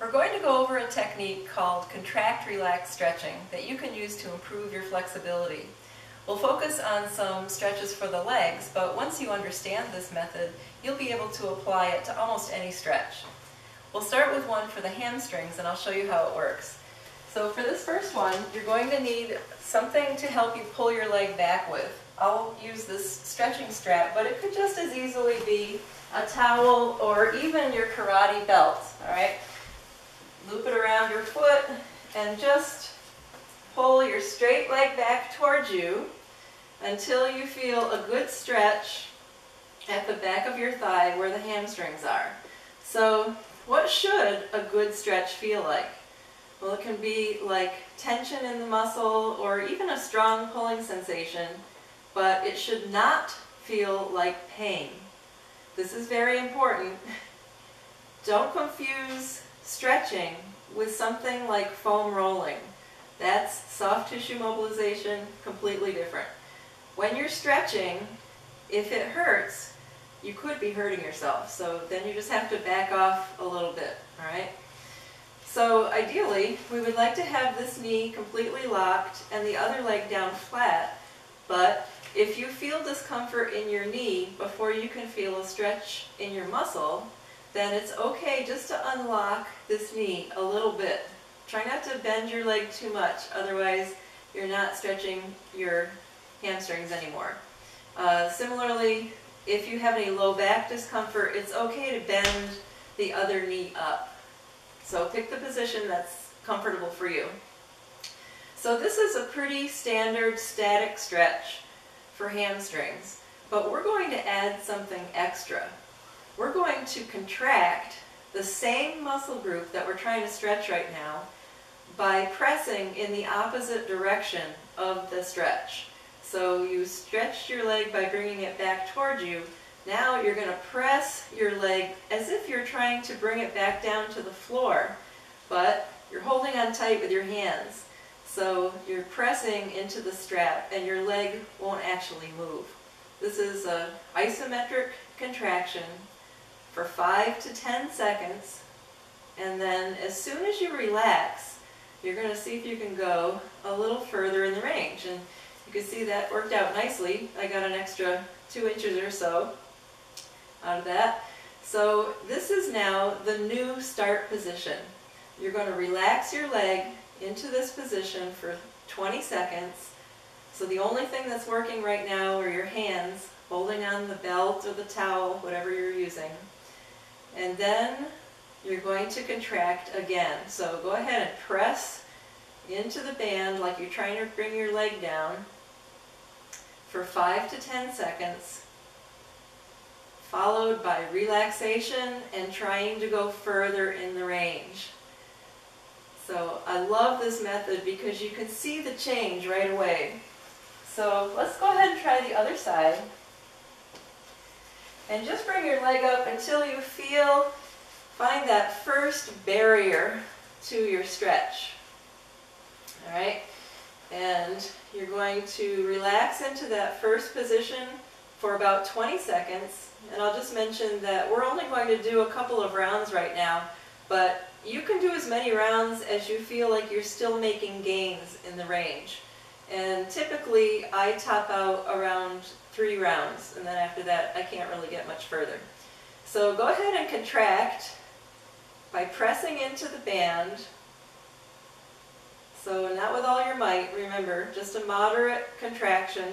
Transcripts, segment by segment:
We're going to go over a technique called contract relax stretching that you can use to improve your flexibility. We'll focus on some stretches for the legs, but once you understand this method, you'll be able to apply it to almost any stretch. We'll start with one for the hamstrings and I'll show you how it works. So for this first one, you're going to need something to help you pull your leg back with. I'll use this stretching strap, but it could just as easily be a towel or even your karate belt, all right? Loop it around your foot and just pull your straight leg back towards you until you feel a good stretch at the back of your thigh where the hamstrings are. So what should a good stretch feel like? Well, it can be like tension in the muscle or even a strong pulling sensation, but it should not feel like pain. This is very important. Don't confuse stretching with something like foam rolling. That's soft tissue mobilization, completely different. When you're stretching, if it hurts, you could be hurting yourself. So then you just have to back off a little bit, all right? So ideally, we would like to have this knee completely locked and the other leg down flat, but if you feel discomfort in your knee before you can feel a stretch in your muscle, then it's okay just to unlock this knee a little bit. Try not to bend your leg too much, otherwise you're not stretching your hamstrings anymore. Uh, similarly, if you have any low back discomfort, it's okay to bend the other knee up. So pick the position that's comfortable for you. So this is a pretty standard static stretch for hamstrings, but we're going to add something extra. We're going to contract the same muscle group that we're trying to stretch right now by pressing in the opposite direction of the stretch. So you stretched your leg by bringing it back towards you. Now you're going to press your leg as if you're trying to bring it back down to the floor, but you're holding on tight with your hands. So you're pressing into the strap and your leg won't actually move. This is an isometric contraction for 5 to 10 seconds and then as soon as you relax you're going to see if you can go a little further in the range and you can see that worked out nicely. I got an extra 2 inches or so out of that. So this is now the new start position. You're going to relax your leg into this position for 20 seconds. So the only thing that's working right now are your hands holding on the belt or the towel, whatever you're using. And then you're going to contract again. So go ahead and press into the band like you're trying to bring your leg down for 5 to 10 seconds, followed by relaxation and trying to go further in the range. So I love this method because you can see the change right away. So let's go ahead and try the other side. And just bring your leg up until you feel, find that first barrier to your stretch. All right? And you're going to relax into that first position for about 20 seconds. And I'll just mention that we're only going to do a couple of rounds right now, but you can do as many rounds as you feel like you're still making gains in the range. And typically I top out around three rounds and then after that I can't really get much further. So go ahead and contract by pressing into the band. So not with all your might, remember, just a moderate contraction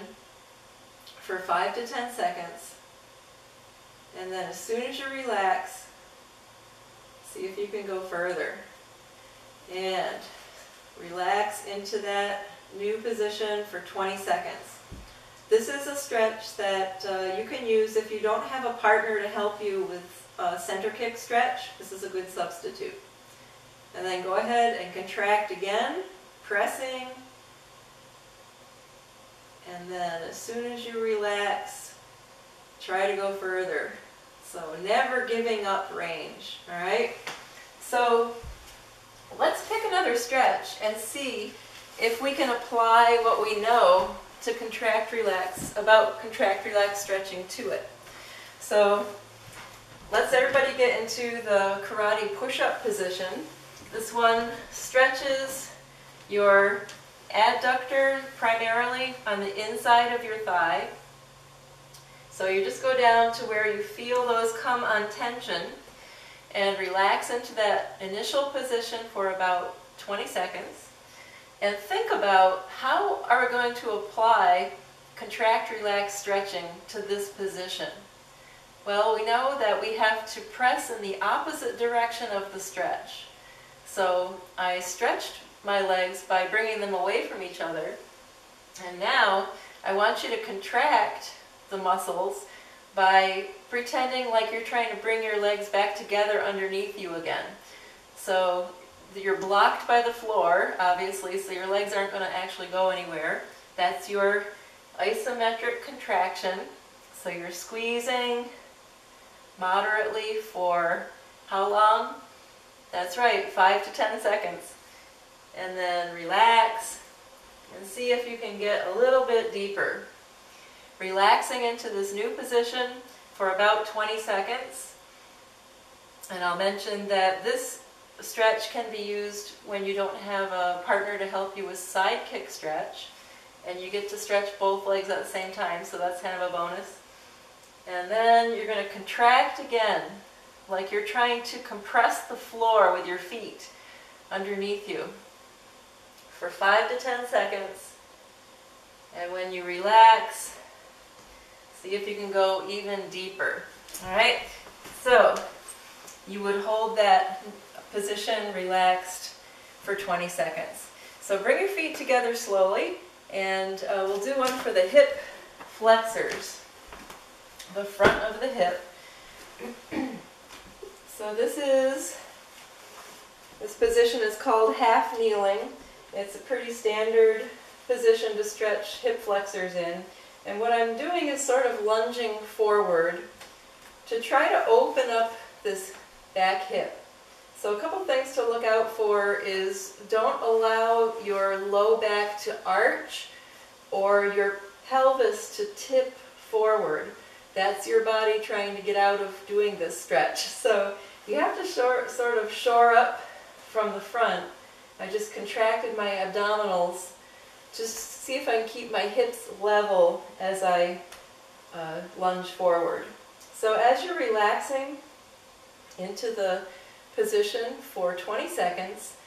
for 5 to 10 seconds. And then as soon as you relax, See if you can go further. And relax into that new position for 20 seconds. This is a stretch that uh, you can use if you don't have a partner to help you with a center kick stretch. This is a good substitute. And then go ahead and contract again, pressing. And then as soon as you relax, try to go further. So never giving up range, all right? So let's pick another stretch and see if we can apply what we know to contract relax, about contract relax stretching to it. So let's everybody get into the karate push-up position. This one stretches your adductor primarily on the inside of your thigh. So you just go down to where you feel those come on tension and relax into that initial position for about 20 seconds. And think about how are we going to apply contract, relax, stretching to this position. Well, we know that we have to press in the opposite direction of the stretch. So I stretched my legs by bringing them away from each other. And now I want you to contract the muscles by pretending like you're trying to bring your legs back together underneath you again. So you're blocked by the floor, obviously, so your legs aren't going to actually go anywhere. That's your isometric contraction. So you're squeezing moderately for how long? That's right, 5 to 10 seconds. And then relax and see if you can get a little bit deeper. Relaxing into this new position for about 20 seconds. And I'll mention that this stretch can be used when you don't have a partner to help you with side kick stretch. And you get to stretch both legs at the same time, so that's kind of a bonus. And then you're going to contract again, like you're trying to compress the floor with your feet underneath you for 5 to 10 seconds. And when you relax, see if you can go even deeper. All right? So, you would hold that position relaxed for 20 seconds. So bring your feet together slowly, and uh, we'll do one for the hip flexors, the front of the hip. so this is, this position is called half kneeling. It's a pretty standard position to stretch hip flexors in. And what I'm doing is sort of lunging forward to try to open up this back hip. So a couple things to look out for is don't allow your low back to arch or your pelvis to tip forward. That's your body trying to get out of doing this stretch. So you have to shore, sort of shore up from the front. I just contracted my abdominals just see if I can keep my hips level as I uh, lunge forward. So as you're relaxing into the position for 20 seconds,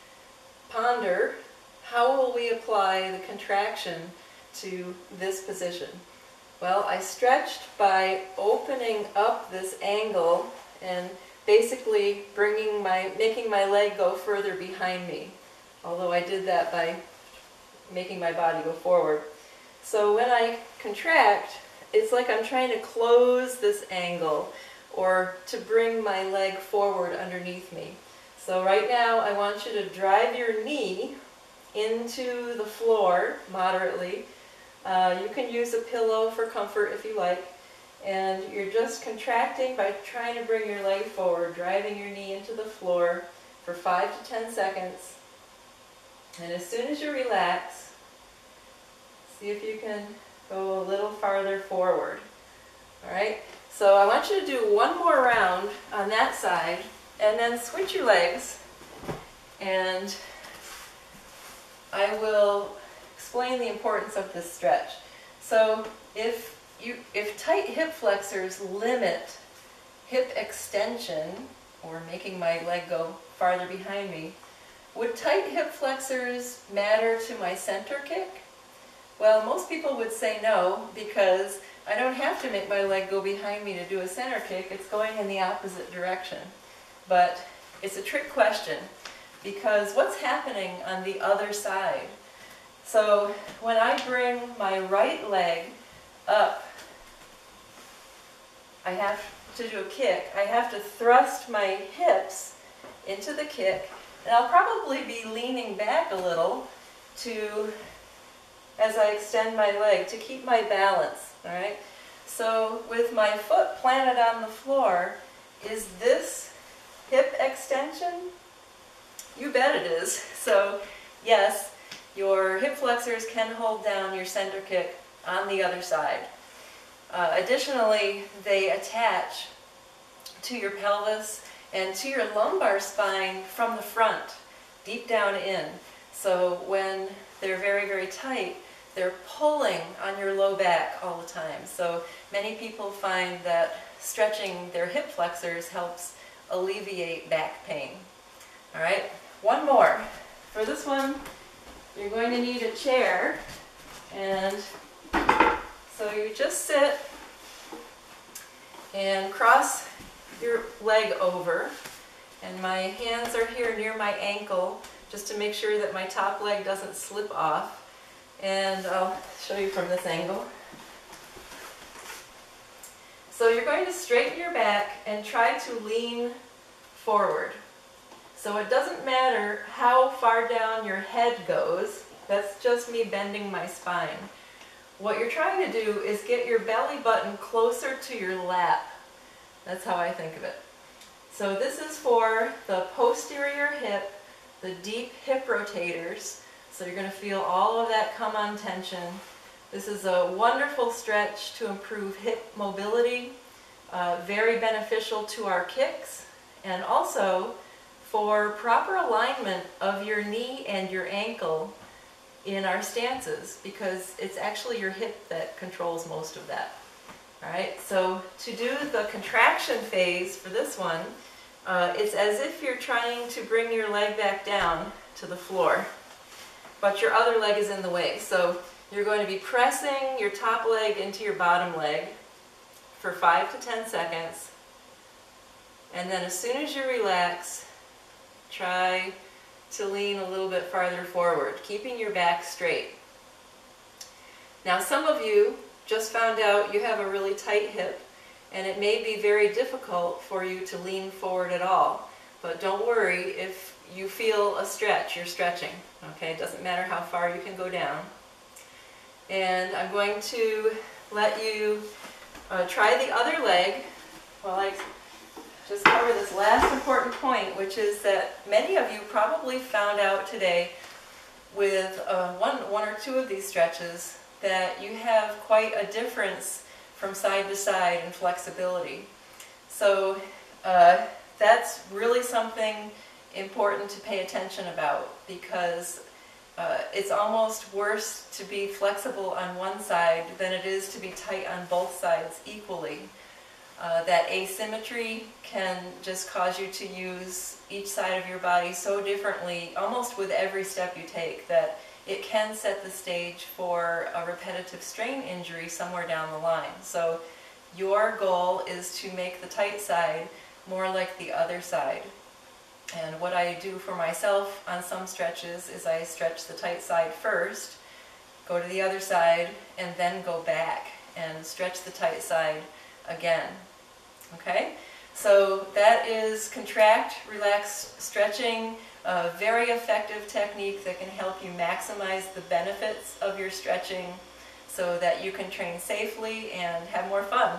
ponder how will we apply the contraction to this position? Well, I stretched by opening up this angle and basically bringing my, making my leg go further behind me. Although I did that by making my body go forward. So when I contract, it's like I'm trying to close this angle or to bring my leg forward underneath me. So right now I want you to drive your knee into the floor moderately. Uh, you can use a pillow for comfort if you like. And you're just contracting by trying to bring your leg forward, driving your knee into the floor for 5 to 10 seconds. And as soon as you relax, see if you can go a little farther forward. All right? So I want you to do one more round on that side and then switch your legs and I will explain the importance of this stretch. So if you if tight hip flexors limit hip extension or making my leg go farther behind me, would tight hip flexors matter to my center kick? Well, most people would say no because I don't have to make my leg go behind me to do a center kick. It's going in the opposite direction. But it's a trick question because what's happening on the other side? So when I bring my right leg up, I have to do a kick. I have to thrust my hips into the kick and I'll probably be leaning back a little to as I extend my leg to keep my balance. All right. So with my foot planted on the floor, is this hip extension? You bet it is. So yes, your hip flexors can hold down your center kick on the other side. Uh, additionally, they attach to your pelvis and to your lumbar spine from the front, deep down in. So when they're very, very tight, they're pulling on your low back all the time. So many people find that stretching their hip flexors helps alleviate back pain. All right, one more. For this one, you're going to need a chair. And so you just sit and cross your leg over. And my hands are here near my ankle just to make sure that my top leg doesn't slip off. And I'll show you from this angle. So you're going to straighten your back and try to lean forward. So it doesn't matter how far down your head goes, that's just me bending my spine. What you're trying to do is get your belly button closer to your lap. That's how I think of it. So this is for the posterior hip, the deep hip rotators. So you're going to feel all of that come on tension. This is a wonderful stretch to improve hip mobility, uh, very beneficial to our kicks, and also for proper alignment of your knee and your ankle in our stances because it's actually your hip that controls most of that. All right, so to do the contraction phase for this one, uh, it's as if you're trying to bring your leg back down to the floor, but your other leg is in the way. So you're going to be pressing your top leg into your bottom leg for 5 to 10 seconds, and then as soon as you relax, try to lean a little bit farther forward, keeping your back straight. Now some of you just found out you have a really tight hip and it may be very difficult for you to lean forward at all. But don't worry, if you feel a stretch, you're stretching. Okay, it doesn't matter how far you can go down. And I'm going to let you uh, try the other leg while I just cover this last important point, which is that many of you probably found out today with uh, one, one or two of these stretches that you have quite a difference from side to side in flexibility. So uh, that's really something important to pay attention about because uh, it's almost worse to be flexible on one side than it is to be tight on both sides equally. Uh, that asymmetry can just cause you to use each side of your body so differently, almost with every step you take, that it can set the stage for a repetitive strain injury somewhere down the line. So your goal is to make the tight side more like the other side. And what I do for myself on some stretches is I stretch the tight side first, go to the other side, and then go back and stretch the tight side again. Okay? So that is contract, relax, stretching, a very effective technique that can help you maximize the benefits of your stretching so that you can train safely and have more fun.